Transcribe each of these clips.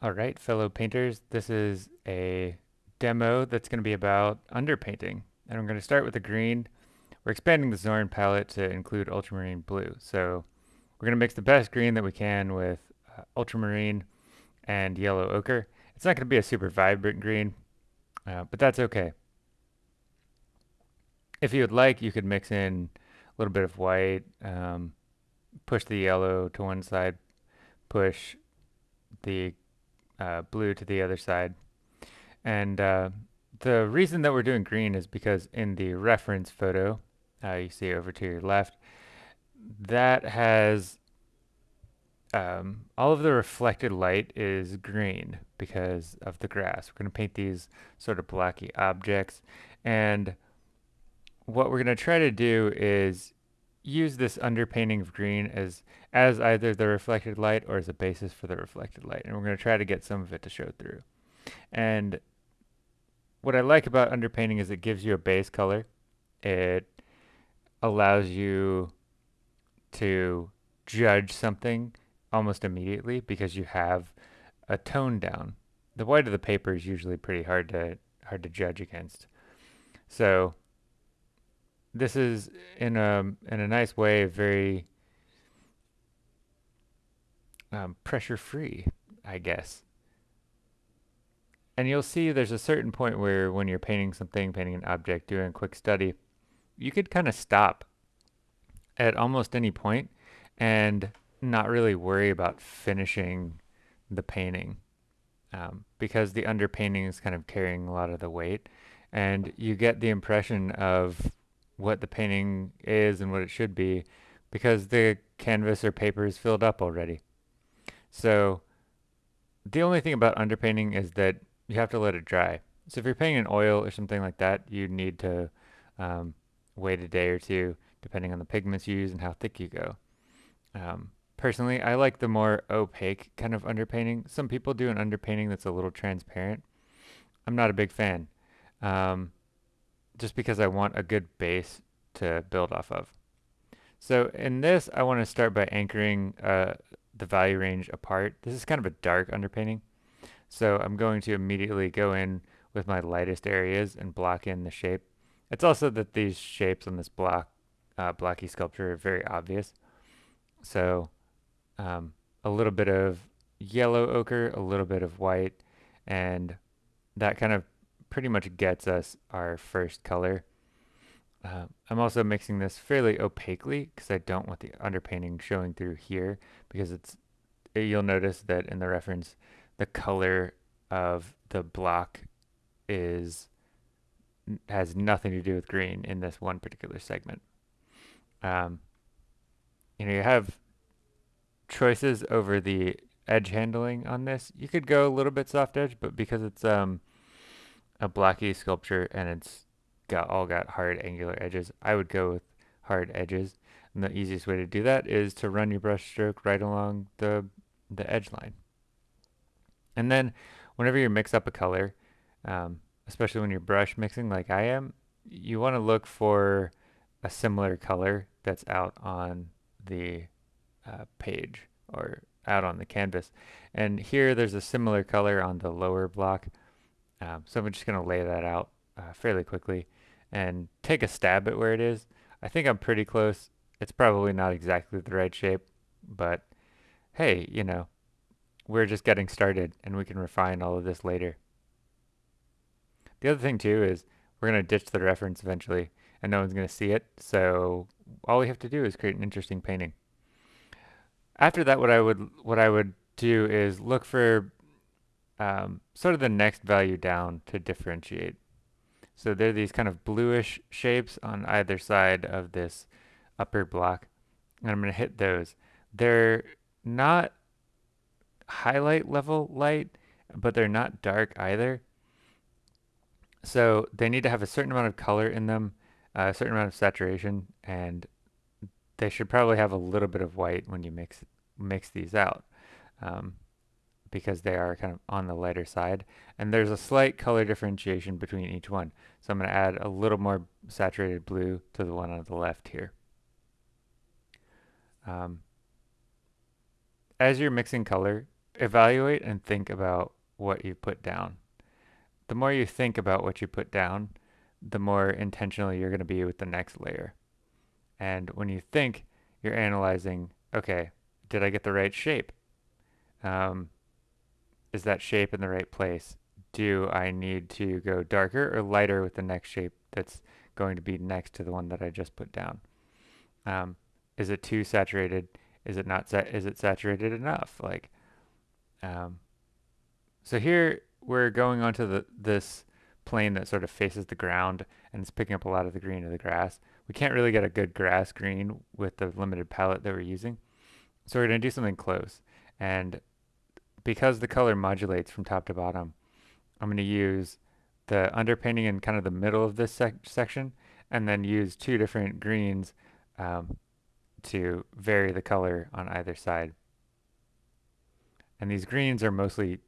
All right, fellow painters, this is a demo that's going to be about underpainting. And I'm going to start with the green. We're expanding the Zorn palette to include ultramarine blue. So we're going to mix the best green that we can with uh, ultramarine and yellow ochre. It's not going to be a super vibrant green, uh, but that's okay. If you would like, you could mix in a little bit of white, um, push the yellow to one side, push the uh, blue to the other side. And uh, the reason that we're doing green is because in the reference photo, uh, you see over to your left, that has um, all of the reflected light is green because of the grass. We're going to paint these sort of blocky objects. And what we're going to try to do is use this underpainting of green as as either the reflected light or as a basis for the reflected light. And we're going to try to get some of it to show through. And what I like about underpainting is it gives you a base color. It allows you to judge something almost immediately because you have a tone down. The white of the paper is usually pretty hard to hard to judge against. So this is in a in a nice way very um, pressure free, I guess. And you'll see there's a certain point where when you're painting something, painting an object, doing a quick study, you could kind of stop at almost any point and not really worry about finishing the painting um, because the underpainting is kind of carrying a lot of the weight and you get the impression of what the painting is and what it should be because the canvas or paper is filled up already. So the only thing about underpainting is that you have to let it dry. So if you're painting in oil or something like that, you need to um, wait a day or two depending on the pigments you use and how thick you go. Um, personally, I like the more opaque kind of underpainting. Some people do an underpainting that's a little transparent. I'm not a big fan. Um, just because I want a good base to build off of. So in this, I want to start by anchoring uh, the value range apart. This is kind of a dark underpainting. So I'm going to immediately go in with my lightest areas and block in the shape. It's also that these shapes on this block, uh, blocky sculpture are very obvious. So um, a little bit of yellow ochre, a little bit of white, and that kind of pretty much gets us our first color. Uh, I'm also mixing this fairly opaquely because I don't want the underpainting showing through here because it's you'll notice that in the reference the color of the block is has nothing to do with green in this one particular segment. Um, you know, you have choices over the edge handling on this. You could go a little bit soft edge, but because it's um, a blocky sculpture and it's got all got hard angular edges, I would go with hard edges. And the easiest way to do that is to run your brush stroke right along the, the edge line. And then whenever you mix up a color, um, especially when you're brush mixing like I am, you want to look for a similar color that's out on the uh, page or out on the canvas. And here there's a similar color on the lower block. Um, so I'm just going to lay that out uh, fairly quickly and take a stab at where it is. I think I'm pretty close. It's probably not exactly the right shape, but hey, you know, we're just getting started and we can refine all of this later. The other thing too is we're going to ditch the reference eventually and no one's going to see it. So all we have to do is create an interesting painting. After that, what I would, what I would do is look for um, sort of the next value down to differentiate. So there are these kind of bluish shapes on either side of this upper block. And I'm going to hit those. They're not highlight level light, but they're not dark either. So they need to have a certain amount of color in them, a certain amount of saturation, and they should probably have a little bit of white when you mix mix these out. Um, because they are kind of on the lighter side. And there's a slight color differentiation between each one. So I'm going to add a little more saturated blue to the one on the left here. Um, as you're mixing color, evaluate and think about what you put down. The more you think about what you put down, the more intentional you're going to be with the next layer. And when you think, you're analyzing, okay, did I get the right shape? Um, is that shape in the right place? Do I need to go darker or lighter with the next shape that's going to be next to the one that I just put down? Um, is it too saturated? Is it not? Sa- is it saturated enough? Like, um, so here we're going onto the this plane that sort of faces the ground and it's picking up a lot of the green of the grass. We can't really get a good grass green with the limited palette that we're using. So we're going to do something close. And because the color modulates from top to bottom, I'm going to use the underpainting in kind of the middle of this sec section and then use two different greens um, to vary the color on either side. And these greens are mostly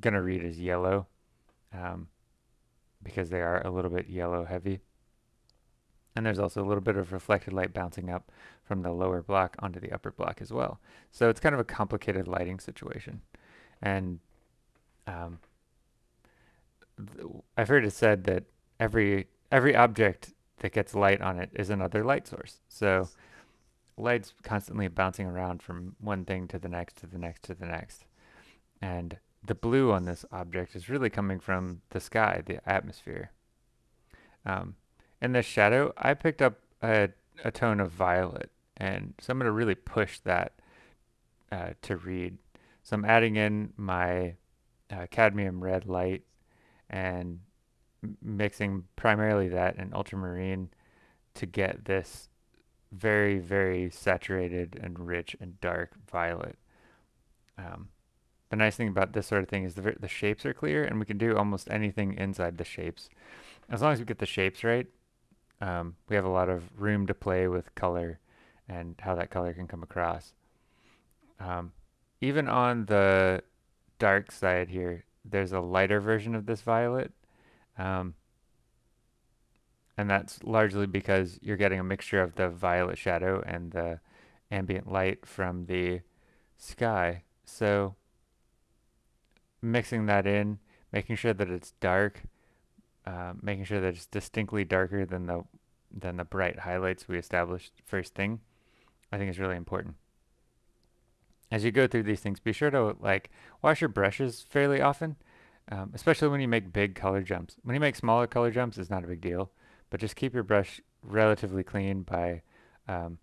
going to read as yellow um, because they are a little bit yellow heavy. And there's also a little bit of reflected light bouncing up from the lower block onto the upper block as well. So it's kind of a complicated lighting situation. And um, I've heard it said that every every object that gets light on it is another light source. So light's constantly bouncing around from one thing to the next to the next to the next. And the blue on this object is really coming from the sky, the atmosphere. Um, in the shadow, I picked up a, a tone of violet, and so I'm going to really push that uh, to read. So I'm adding in my uh, cadmium red light and mixing primarily that and ultramarine to get this very, very saturated and rich and dark violet. Um, the nice thing about this sort of thing is the, the shapes are clear and we can do almost anything inside the shapes. As long as we get the shapes right, um, we have a lot of room to play with color and how that color can come across. Um, even on the dark side here, there's a lighter version of this violet. Um, and that's largely because you're getting a mixture of the violet shadow and the ambient light from the sky. So mixing that in, making sure that it's dark, uh, making sure that it's distinctly darker than the than the bright highlights we established first thing, I think is really important. As you go through these things, be sure to like wash your brushes fairly often, um, especially when you make big color jumps. When you make smaller color jumps, it's not a big deal, but just keep your brush relatively clean by um,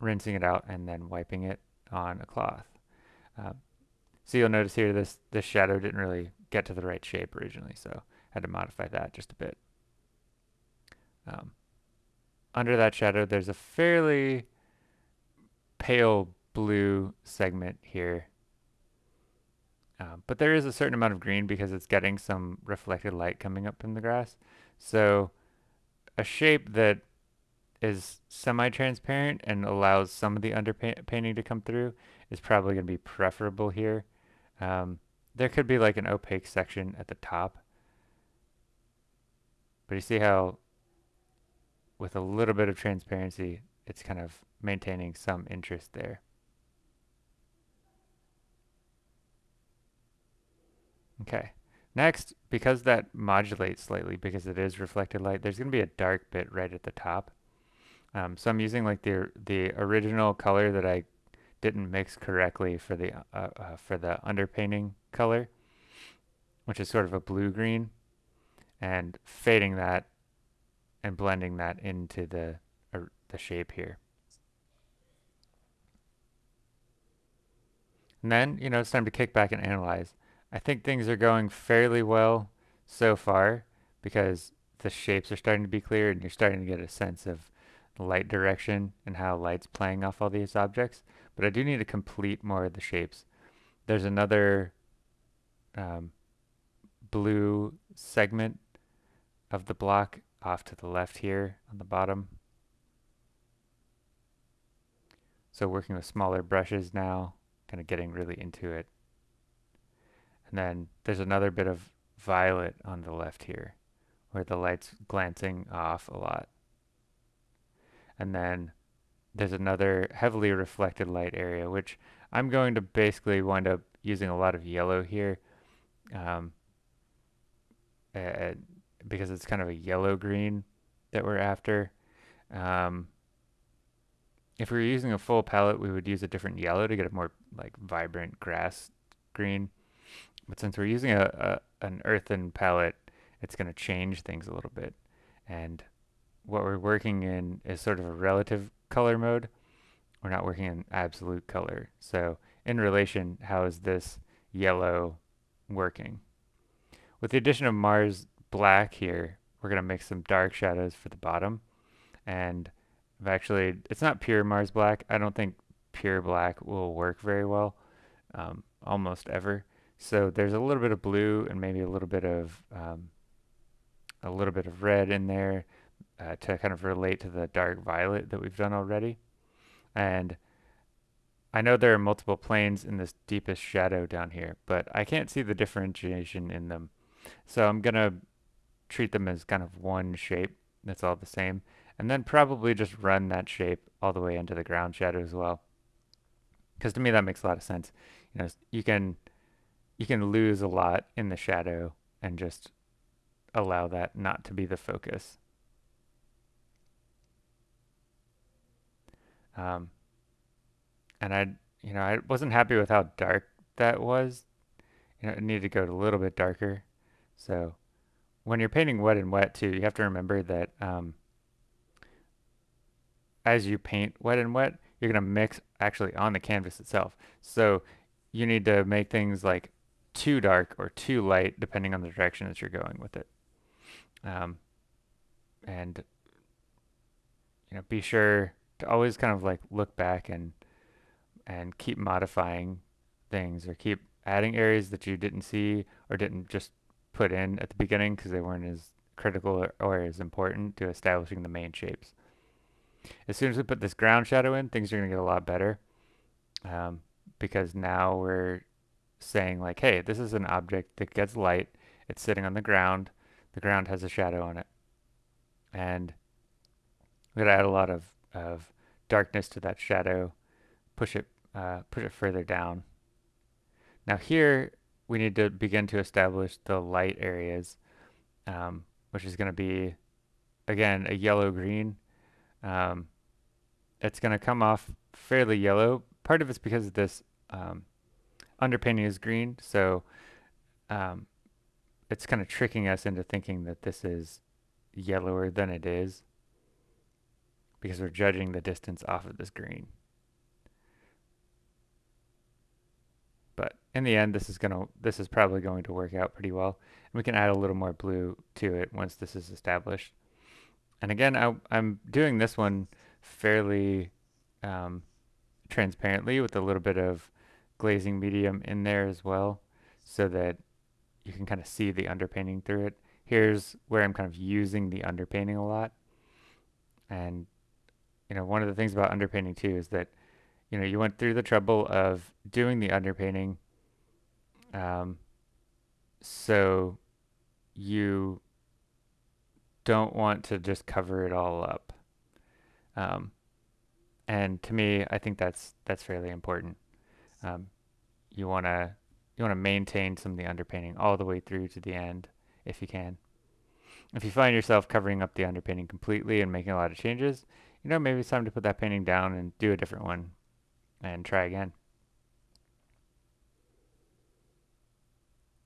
rinsing it out and then wiping it on a cloth. Um, so you'll notice here this, this shadow didn't really get to the right shape originally, so I had to modify that just a bit. Um, under that shadow, there's a fairly pale blue segment here. Um, but there is a certain amount of green because it's getting some reflected light coming up in the grass. So a shape that is semi-transparent and allows some of the underpainting to come through is probably going to be preferable here. Um, there could be like an opaque section at the top. But you see how with a little bit of transparency, it's kind of maintaining some interest there. Okay. Next, because that modulates slightly, because it is reflected light, there's going to be a dark bit right at the top. Um, so I'm using like the the original color that I didn't mix correctly for the uh, uh, for the underpainting color, which is sort of a blue green, and fading that and blending that into the uh, the shape here. And then, you know, it's time to kick back and analyze. I think things are going fairly well so far because the shapes are starting to be clear and you're starting to get a sense of light direction and how light's playing off all these objects but I do need to complete more of the shapes. There's another um, blue segment of the block off to the left here on the bottom. So working with smaller brushes now, kind of getting really into it. And then there's another bit of violet on the left here where the light's glancing off a lot. And then there's another heavily reflected light area, which I'm going to basically wind up using a lot of yellow here um, uh, because it's kind of a yellow green that we're after. Um, if we were using a full palette, we would use a different yellow to get a more like vibrant grass green. But since we're using a, a an earthen palette, it's going to change things a little bit. And what we're working in is sort of a relative color mode. We're not working in absolute color. So in relation, how is this yellow working? With the addition of Mars black here, we're going to make some dark shadows for the bottom. And I've actually, it's not pure Mars black. I don't think pure black will work very well, um, almost ever. So there's a little bit of blue and maybe a little bit of um, a little bit of red in there uh, to kind of relate to the dark violet that we've done already. And I know there are multiple planes in this deepest shadow down here, but I can't see the differentiation in them. So I'm going to treat them as kind of one shape that's all the same and then probably just run that shape all the way into the ground shadow as well. Because to me that makes a lot of sense. You know, you can you can lose a lot in the shadow and just allow that not to be the focus. Um, and I, you know, I wasn't happy with how dark that was. You know, it needed to go a little bit darker. So when you're painting wet and wet too, you have to remember that um, as you paint wet and wet, you're going to mix actually on the canvas itself. So you need to make things like too dark or too light depending on the direction that you're going with it. Um, and you know, be sure to always kind of like look back and and keep modifying things or keep adding areas that you didn't see or didn't just put in at the beginning because they weren't as critical or, or as important to establishing the main shapes. As soon as we put this ground shadow in, things are going to get a lot better um, because now we're saying like, hey, this is an object that gets light. It's sitting on the ground. The ground has a shadow on it. And we're to add a lot of, of darkness to that shadow, push it, uh, push it further down. Now here, we need to begin to establish the light areas, um, which is going to be, again, a yellow-green. Um, it's going to come off fairly yellow. Part of it's because of this um, underpainting is green, so um, it's kind of tricking us into thinking that this is yellower than it is because we're judging the distance off of this green. But in the end, this is gonna this is probably going to work out pretty well. And we can add a little more blue to it once this is established. And again, I, am doing this one fairly um, transparently with a little bit of glazing medium in there as well so that you can kind of see the underpainting through it. Here's where I'm kind of using the underpainting a lot. And, you know, one of the things about underpainting too is that, you know, you went through the trouble of doing the underpainting. Um, so you don't want to just cover it all up. Um, and to me, I think that's that's fairly important. Um, you want to you want to maintain some of the underpainting all the way through to the end if you can. If you find yourself covering up the underpainting completely and making a lot of changes, you know, maybe it's time to put that painting down and do a different one and try again.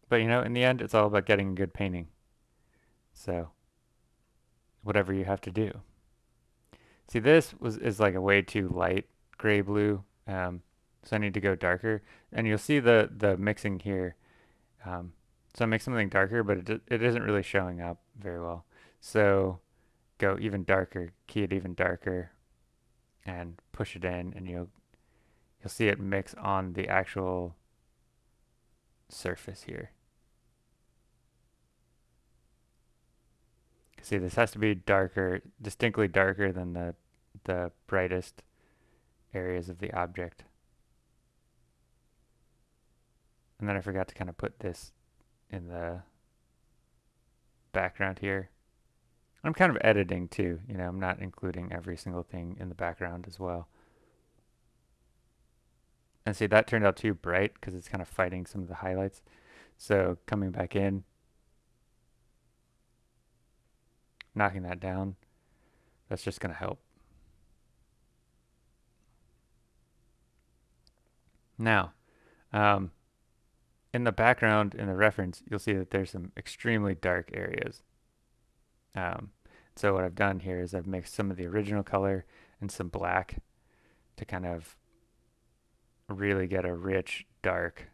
But you know, in the end, it's all about getting a good painting. So, whatever you have to do. See, this was is like a way too light gray blue. Um, so I need to go darker. And you'll see the, the mixing here. Um, so I make something darker, but it, it isn't really showing up very well. So go even darker, key it even darker, and push it in, and you'll you'll see it mix on the actual surface here. See, this has to be darker, distinctly darker than the the brightest areas of the object. And then I forgot to kind of put this in the background here. I'm kind of editing too, you know, I'm not including every single thing in the background as well. And see, that turned out too bright because it's kind of fighting some of the highlights. So coming back in, knocking that down, that's just going to help. Now, um, in the background in the reference, you'll see that there's some extremely dark areas. Um, so what I've done here is I've mixed some of the original color and some black to kind of really get a rich dark.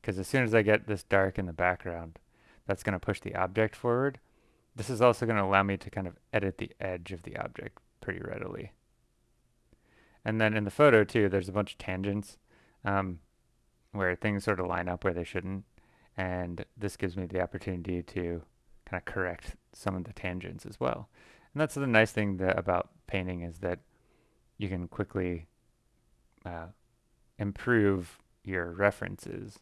Because as soon as I get this dark in the background, that's going to push the object forward. This is also going to allow me to kind of edit the edge of the object pretty readily. And then in the photo too, there's a bunch of tangents um, where things sort of line up where they shouldn't. And this gives me the opportunity to kind of correct some of the tangents as well. And that's the nice thing that, about painting is that you can quickly uh, improve your references.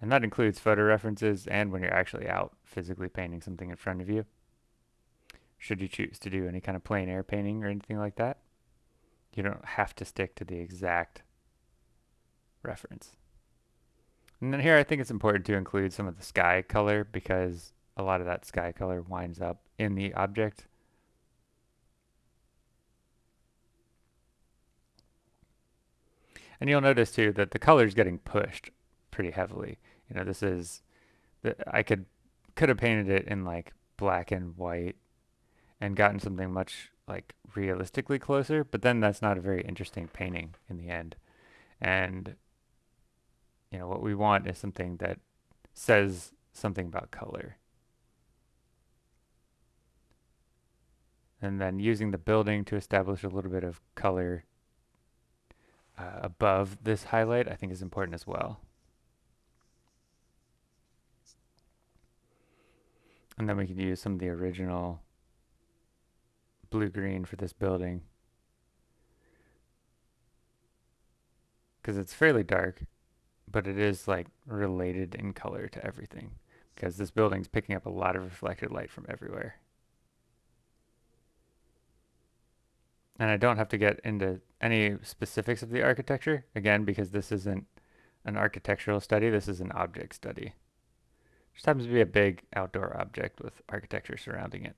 And that includes photo references and when you're actually out physically painting something in front of you. Should you choose to do any kind of plein air painting or anything like that, you don't have to stick to the exact reference. And then here I think it's important to include some of the sky color because a lot of that sky color winds up in the object. And you'll notice too that the color is getting pushed pretty heavily. You know, this is, that I could, could have painted it in like black and white and gotten something much like realistically closer, but then that's not a very interesting painting in the end. And you know, what we want is something that says something about color. And then using the building to establish a little bit of color uh, above this highlight, I think is important as well. And then we can use some of the original blue-green for this building. Because it's fairly dark but it is like related in color to everything because this building's picking up a lot of reflected light from everywhere. And I don't have to get into any specifics of the architecture, again, because this isn't an architectural study, this is an object study. Just happens to be a big outdoor object with architecture surrounding it.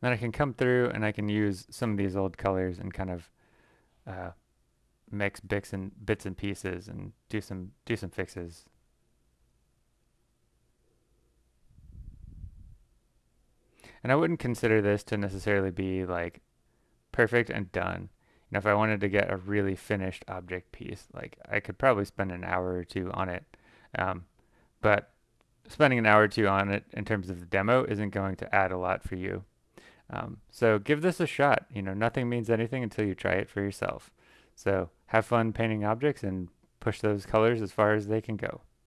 Then I can come through and I can use some of these old colors and kind of uh, mix bits and bits and pieces and do some do some fixes. And I wouldn't consider this to necessarily be like perfect and done. You know, if I wanted to get a really finished object piece, like I could probably spend an hour or two on it. Um, but spending an hour or two on it in terms of the demo isn't going to add a lot for you. Um, so give this a shot. You know, nothing means anything until you try it for yourself. So have fun painting objects and push those colors as far as they can go.